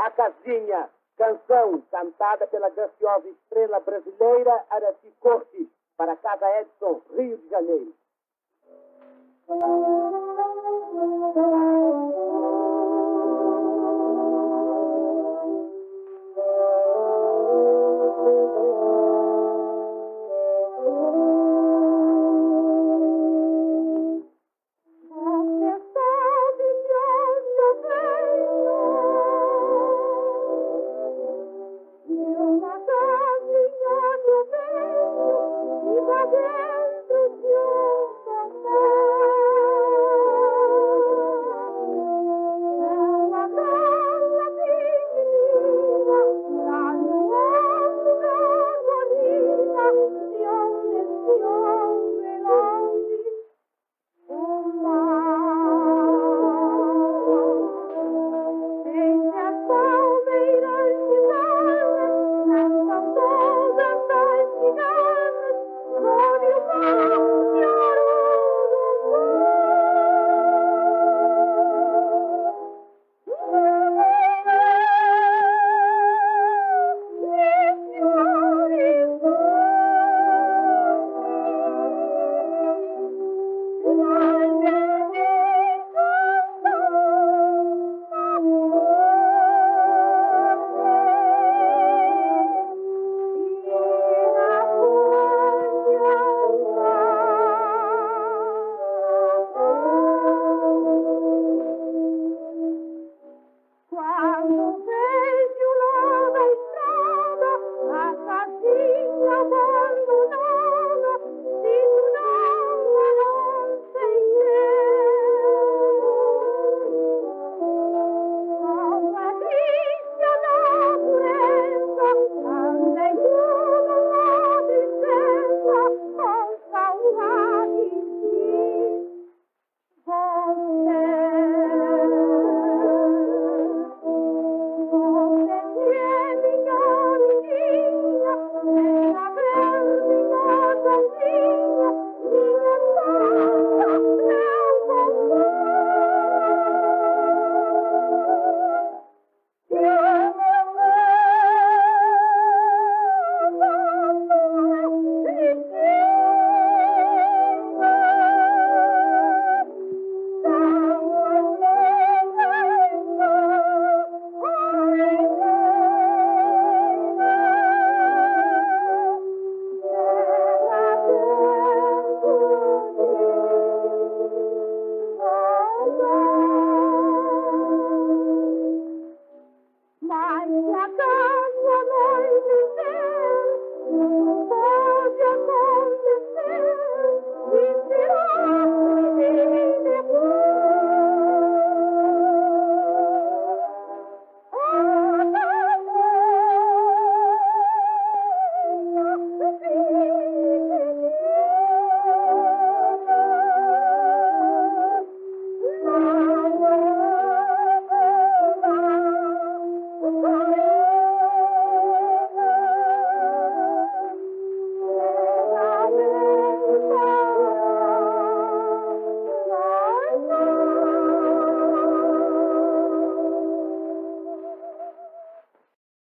A Casinha, canção cantada pela graciosa estrela brasileira Araci Corte, para a Casa Edson, Rio de Janeiro.